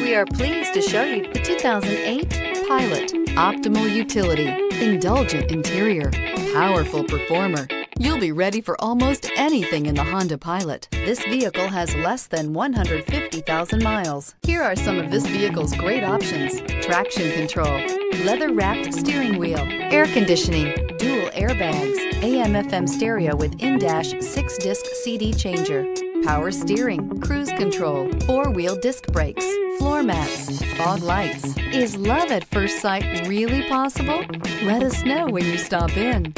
We are pleased to show you the 2008 Pilot. Optimal utility, indulgent interior, powerful performer. You'll be ready for almost anything in the Honda Pilot. This vehicle has less than 150,000 miles. Here are some of this vehicle's great options. Traction control, leather-wrapped steering wheel, air conditioning, dual airbags, AM FM stereo with in-dash six-disc CD changer, power steering, cruise control, four-wheel disc brakes, floor mats, fog lights. Is love at first sight really possible? Let us know when you stop in.